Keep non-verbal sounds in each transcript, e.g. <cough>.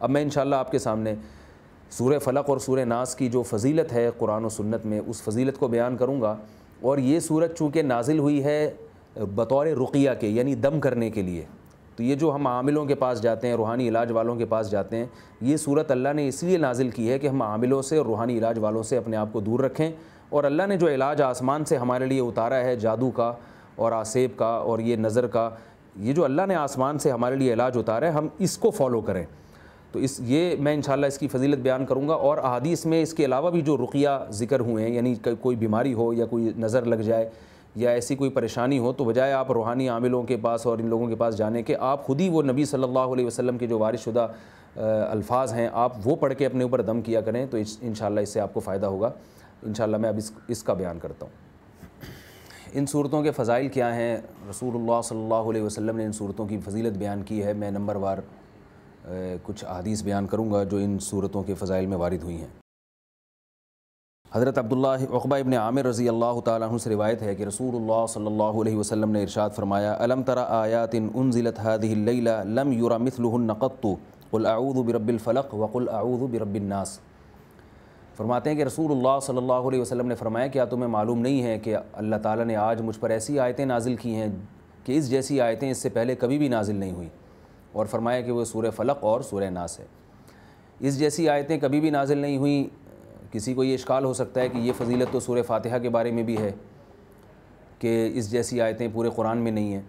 اب میں انشاءاللہ آپ کے سامنے سورہ فلق اور سورہ ناس کی جو فضیلت ہے قرآن و سنت میں، اس فضیلت کو بیان کروں گا۔ اور یہ صورت چونکہ نازل ہوئی ہے بطور رقیہ کے یعنی دم کرنے کے لیے۔ تو یہ جو ہم عاملوں کے پاس جاتے ہیں، روحانی علاج والوں کے پاس جاتے ہیں، یہ صورت اللہ نے اس لیے نازل کی ہے کہ ہم عاملوں سے اور روحانی علاج والوں سے اپنے آپ کو دور رکھیں۔ اور اللہ نے جو علاج آسمان سے ہمارے لیے اتارا ہے، جادو کا اور آسیب کا اور یہ نظر کا، یہ جو اللہ نے آسمان سے ہمارے لیے علاج اتارا ہے، ہم اس کو فالو کریں۔ تو اس یہ میں انشاءاللہ اس کی فضیلت بیان کروں گا اور احادیث میں اس کے علاوہ بھی جو رقیہ ذکر ہوئے ہیں یعنی کوئی بیماری ہو یا کوئی نظر لگ جائے یا ایسی کوئی پریشانی ہو، تو بجائے آپ روحانی عاملوں کے پاس اور ان لوگوں کے پاس جانے کے، آپ خود ہی وہ نبی صلی اللہ علیہ وسلم کے جو وارث شدہ الفاظ ہیں، آپ وہ پڑھ کے اپنے اوپر دم کیا کریں تو انشاءاللہ اس سے آپ کو فائدہ ہوگا۔ انشاءاللہ میں اب اس اس کا بیان کرتا ہوں۔ ان صورتوں کے فضائل کیا ہیں؟ رسول اللہ صلی اللہ علیہ وسلم نے ان صورتوں کی فضیلت بیان کی ہے۔ میں نمبر وار کچھ حدیث بیان کروں گا جو ان صورتوں کے فضائل میں وارد ہوئی ہیں۔ حضرت عبداللہ عقبہ ابن عامر رضی اللہ تعالیٰ عنہ سے روایت ہے کہ رسول اللہ صلی اللہ علیہ وسلم نے ارشاد فرمایا علم ترى آیات انزلت هذه الليلة لم يرى مثلهن قط؟ قل اعوذ برب الفلق وقل اعوذ برب الناس. فرماتے ہیں کہ رسول اللہ صلی اللہ علیہ وسلم نے فرمایا، کیا تمہیں معلوم نہیں ہے کہ اللہ تعالیٰ نے آج مجھ پر ایسی آیتیں نازل کی ہیں کہ اس جیسی آیتیں اس سے پہلے کبھی بھی نازل نہیں ہوئی اور فرمایا کہ وہ سورہ فلق اور سورہ ناس ہے۔ اس جیسی آیتیں کبھی بھی نازل نہیں ہوئیں۔ کسی کو یہ اشکال ہو سکتا ہے کہ یہ فضیلت تو سورہ فاتحہ کے بارے میں بھی ہے کہ اس جیسی آیتیں پورے قرآن میں نہیں ہیں۔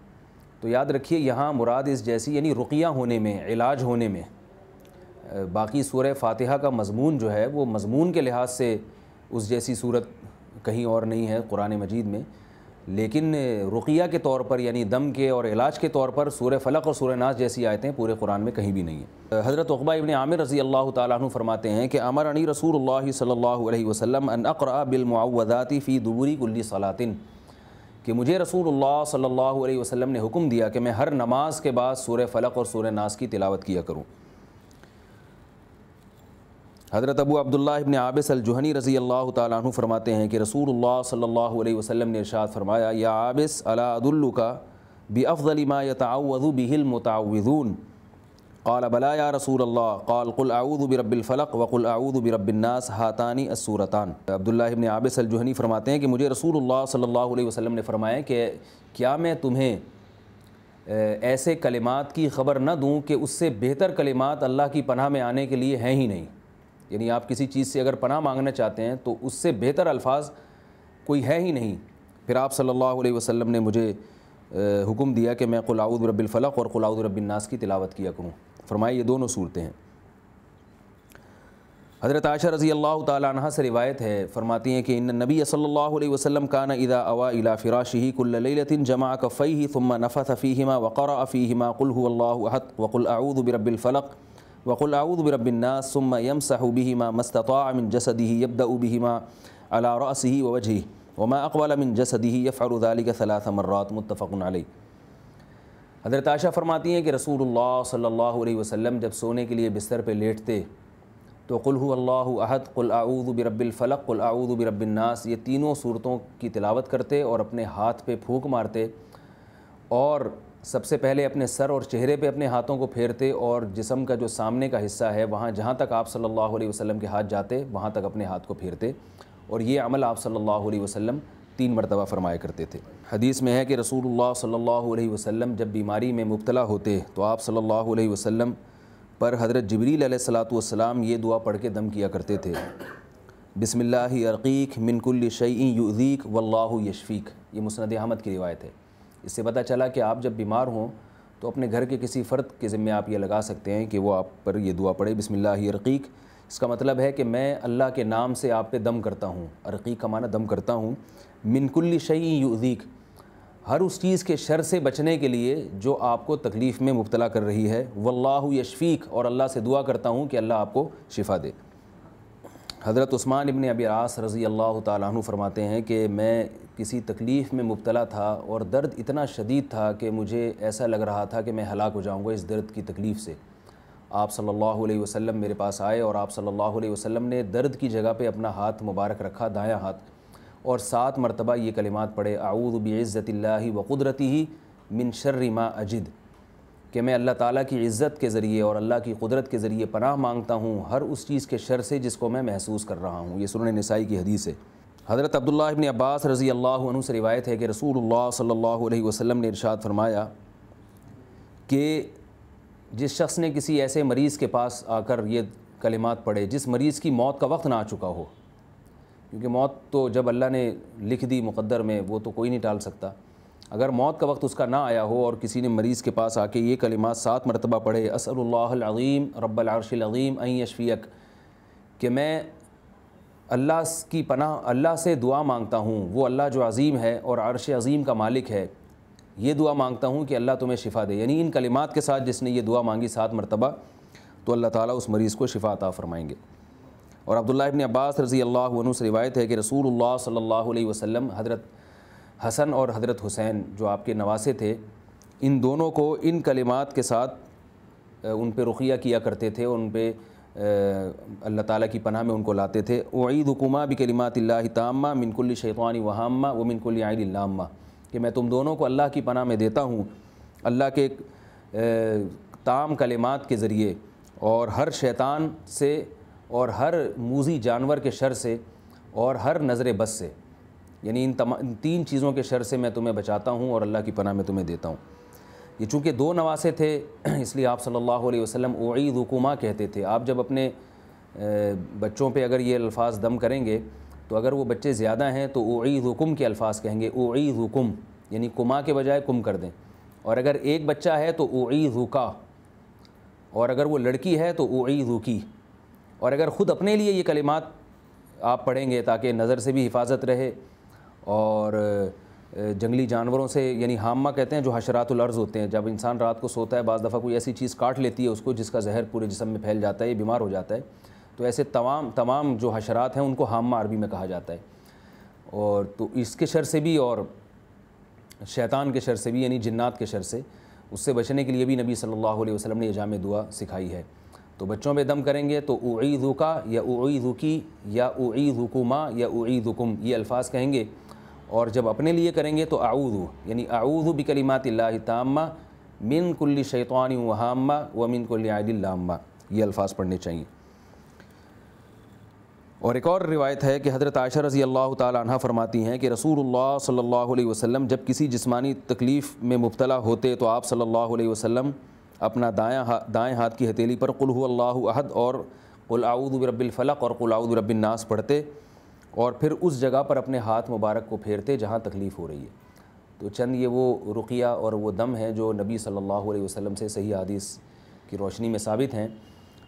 تو یاد رکھیے، یہاں مراد اس جیسی یعنی رقیہ ہونے میں، علاج ہونے میں، باقی سورہ فاتحہ کا مضمون جو ہے، وہ مضمون کے لحاظ سے اس جیسی صورت کہیں اور نہیں ہے قرآن مجید میں۔ لیکن رقیہ کے طور پر یعنی دم کے اور علاج کے طور پر سورہ فلق اور سورہ ناس جیسی آیتیں پورے قرآن میں کہیں بھی نہیں ہیں۔ حضرت عقبہ ابن عامر رضی اللہ تعالیٰ عنہ فرماتے ہیں کہ امر عنی رسول اللہ صلی اللہ علیہ وسلم ان اقرا بالمعوذات فی دبوری کلی صلاطن کہ مجھے رسول اللہ صلی اللہ علیہ وسلم نے حکم دیا کہ میں ہر نماز کے بعد سورہ فلق اور سورہ ناس کی تلاوت کیا کروں۔ حضرت ابو عبداللہ ابن عابس الجہنی رضی اللہ تعالیٰ عنہ فرماتے ہیں کہ رسول اللہ صلی اللہ علیہ وسلم نے ارشاد فرمایا، یا عابس علا عدالو کا بافضل ما يتعوذ به المتعوذون قال، بلا یا رسول اللہ قال، قل اعوذ برب الفلق وقل اعوذ برب الناس ہاتانی السورتان عبداللہ ابن عابس الجہنی فرماتے ہیں کہ مجھے رسول اللہ صلی اللہ علیہ وسلم نے فرمایا کہ کیا میں تمہیں ایسے کلمات کی خبر نہ دوں کہ اس سے بہتر کلمات اللہ کی پناہ میں آنے کے لیے ہیں ہی نہیں۔ یعنی آپ کسی چیز سے اگر پناہ مانگنا چاہتے ہیں تو اس سے بہتر الفاظ کوئی ہے ہی نہیں۔ پھر آپ صلی اللہ علیہ وسلم نے مجھے حکم دیا کہ میں قلاؤد رب الفلق اور قلاؤد رب الناس کی تلاوت کیا کروں۔ فرمائے یہ دونوں صورتیں ہیں۔ حضرت عائشہ رضی اللہ تعالیٰ عنہ سے روایت ہے، فرماتی ہیں کہ ان نبی صلی اللہ علیہ وسلم کان اذا اوا الى فراشہ کل لیلت جمع کفیہ ثم نفث فیہما وقرأ فیہما قل هو اللہ احد وقل اعوذ برب الفلق۔ وقل اعوذ برب الناس ثم يمسح بهما ما استطاع من جسده يبدا بهما على راسه ووجهه وما اقبل من جسده يفعل ذلك ثلاث مرات متفق علیہ حضرت عائشہ فرماتی ہیں کہ رسول اللہ صلی اللہ علیہ وسلم جب سونے کے لیے بستر پہ لیٹتے تو قل هو اللہ احد، قل اعوذ برب الفلق، قل اعوذ برب الناس، یہ تینوں صورتوں کی تلاوت کرتے اور اپنے ہاتھ پہ پھونک مارتے اور سب سے پہلے اپنے سر اور چہرے پہ اپنے ہاتھوں کو پھیرتے اور جسم کا جو سامنے کا حصہ ہے، وہاں جہاں تک آپ صلی اللہ علیہ وسلم کے ہاتھ جاتے، وہاں تک اپنے ہاتھ کو پھیرتے اور یہ عمل آپ صلی اللہ علیہ وسلم تین مرتبہ فرمایا کرتے تھے۔ حدیث میں ہے کہ رسول اللہ صلی اللہ علیہ وسلم جب بیماری میں مبتلا ہوتے تو آپ صلی اللہ علیہ وسلم پر حضرت جبریل علیہ السلاۃ والسلام یہ دعا پڑھ کے دم کیا کرتے تھے۔ بسم اللہ عرقیق من کل شعی یؤذیک واللہ یشفیق یہ مسند احمد کی روایت ہے۔ اس سے پتہ چلا کہ آپ جب بیمار ہوں تو اپنے گھر کے کسی فرد کے ذمے آپ یہ لگا سکتے ہیں کہ وہ آپ پر یہ دعا پڑھے، بسم اللہ رقیق۔ اس کا مطلب ہے کہ میں اللہ کے نام سے آپ پہ دم کرتا ہوں۔ عرقیق کا معنی دم کرتا ہوں۔ من کل شعی یؤذیک۔ ہر اس چیز کے شر سے بچنے کے لیے جو آپ کو تکلیف میں مبتلا کر رہی ہے۔ واللہ یشفیق اور اللہ سے دعا کرتا ہوں کہ اللہ آپ کو شفا دے۔ حضرت عثمان ابن ابی عاص رضی اللہ تعالیٰ عنہ فرماتے ہیں کہ میں کسی تکلیف میں مبتلا تھا اور درد اتنا شدید تھا کہ مجھے ایسا لگ رہا تھا کہ میں ہلاک ہو جاؤں گا اس درد کی تکلیف سے۔ آپ صلی اللہ علیہ وسلم میرے پاس آئے اور آپ صلی اللہ علیہ وسلم نے درد کی جگہ پہ اپنا ہاتھ مبارک رکھا، دایاں ہاتھ، اور سات مرتبہ یہ کلمات پڑھے، اعوذ بعزت اللہ و قدرتی ہی من شر ما اجد کہ میں اللہ تعالیٰ کی عزت کے ذریعے اور اللہ کی قدرت کے ذریعے پناہ مانگتا ہوں، ہر اس چیز کے شر سے جس کو میں محسوس کر رہا ہوں۔ یہ سنن نسائی کی حدیث ہے۔ حضرت عبداللہ ابن عباس رضی اللہ عنہ سے روایت ہے کہ رسول اللہ صلی اللہ علیہ وسلم نے ارشاد فرمایا کہ جس شخص نے کسی ایسے مریض کے پاس آ کر یہ کلمات پڑھے، جس مریض کی موت کا وقت نہ آ چکا ہو، کیونکہ موت تو جب اللہ نے لکھ دی مقدر میں وہ تو کوئی نہیں ٹال سکتا۔ اگر موت کا وقت اس کا نہ آیا ہو اور کسی نے مریض کے پاس آ کے یہ کلمات سات مرتبہ پڑھے اسأل اللہ العظیم، رب العرش العظیم این یشفیق کہ میں اللہ کی پناہ، اللہ سے دعا مانگتا ہوں، وہ اللہ جو عظیم ہے اور عرش عظیم کا مالک ہے، یہ دعا مانگتا ہوں کہ اللہ تمہیں شفا دے۔ یعنی ان کلمات کے ساتھ جس نے یہ دعا مانگی سات مرتبہ، تو اللہ تعالیٰ اس مریض کو شفا عطا فرمائیں گے۔ اور عبداللہ ابن عباس رضی اللہ عنہ سے روایت ہے کہ رسول اللہ صلی اللہ علیہ وسلم حضرت حسن اور حضرت حسین جو آپ کے نواسے تھے، ان دونوں کو ان کلمات کے ساتھ ان پہ رقیہ کیا کرتے تھے اور ان پہ اللہ تعالیٰ کی پناہ میں ان کو لاتے تھے۔ وعید حکمہ بھی کلمات اللہ تامہ منکل شیطوانی وہامہ و منکل عید اللامہ کہ میں تم دونوں کو اللہ کی پناہ میں دیتا ہوں، اللہ کے تام کلمات کے ذریعے۔ اور ہر شیطان سے، اور ہر موزی جانور کے شر سے، اور ہر نظر بس سے۔ یعنی ان تمام تین چیزوں کے شر سے میں تمہیں بچاتا ہوں اور اللہ کی پناہ میں تمہیں دیتا ہوں۔ یہ چونکہ دو نواسے تھے، <clears throat> اس لیے آپ صلی اللہ علیہ وسلم اعید حکومہ کہتے تھے۔ آپ جب اپنے بچوں پہ اگر یہ الفاظ دم کریں گے، تو اگر وہ بچے زیادہ ہیں تو اعید حکم کے الفاظ کہیں گے۔ اعید حکم یعنی کما کے بجائے کم کر دیں۔ اور اگر ایک بچہ ہے تو اعید حکا اور اگر وہ لڑکی ہے تو اعید حکی اور اگر خود اپنے لیے یہ کلمات آپ پڑھیں گے تاکہ نظر سے بھی حفاظت رہے اور جنگلی جانوروں سے یعنی حامہ کہتے ہیں، جو حشرات الارض ہوتے ہیں۔ جب انسان رات کو سوتا ہے، بعض دفعہ کوئی ایسی چیز کاٹ لیتی ہے اس کو، جس کا زہر پورے جسم میں پھیل جاتا ہے، یہ بیمار ہو جاتا ہے۔ تو ایسے تمام تمام جو حشرات ہیں، ان کو حامہ عربی میں کہا جاتا ہے۔ اور تو اس کے شر سے بھی، اور شیطان کے شر سے بھی یعنی جنات کے شر سے، اس سے بچنے کے لیے بھی نبی صلی اللہ علیہ وسلم نے یہ جامع دعا سکھائی ہے۔ تو بچوں پہ دم کریں گے تو اعیدوکا یا اعیدوکی یا اعید یا اعید یہ الفاظ کہیں گے۔ اور جب اپنے لیے کریں گے تو اعوذ یعنی اعوذ بکلمات اللہ تامہ من کل شیطان وہامہ و من کل عید اللامہ یہ الفاظ پڑھنے چاہیے۔ اور ایک اور روایت ہے کہ حضرت عائشہ رضی اللہ تعالی عنہ فرماتی ہیں کہ رسول اللہ صلی اللہ علیہ وسلم جب کسی جسمانی تکلیف میں مبتلا ہوتے تو آپ صلی اللہ علیہ وسلم اپنا دائیں دائیں ہاتھ کی ہتیلی پر قل هو اللہ احد اور قل اعوذ برب الفلق اور قل اعوذ برب الناس پڑھتے۔ اور پھر اس جگہ پر اپنے ہاتھ مبارک کو پھیرتے جہاں تکلیف ہو رہی ہے۔ تو چند یہ وہ رقیہ اور وہ دم ہیں جو نبی صلی اللہ علیہ وسلم سے صحیح حدیث کی روشنی میں ثابت ہیں۔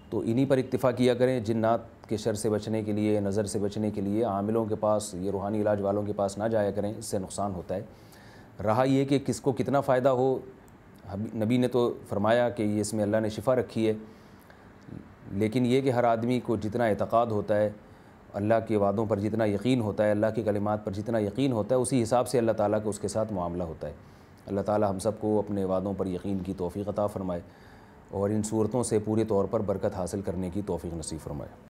تو انہی پر اکتفا کیا کریں جنات کے شر سے بچنے کے لیے، نظر سے بچنے کے لیے، عاملوں کے پاس، یہ روحانی علاج والوں کے پاس نہ جایا کریں، اس سے نقصان ہوتا ہے۔ رہا یہ کہ کس کو کتنا فائدہ ہو نبی نے تو فرمایا کہ یہ اس میں اللہ نے شفا رکھی ہے۔ لیکن یہ کہ ہر آدمی کو جتنا اعتقاد ہوتا ہے اللہ کے وعدوں پر جتنا یقین ہوتا ہے، اللہ کی کلمات پر جتنا یقین ہوتا ہے، اسی حساب سے اللہ تعالیٰ کا اس کے ساتھ معاملہ ہوتا ہے۔ اللہ تعالیٰ ہم سب کو اپنے وعدوں پر یقین کی توفیق عطا فرمائے اور ان صورتوں سے پورے طور پر برکت حاصل کرنے کی توفیق نصیب فرمائے۔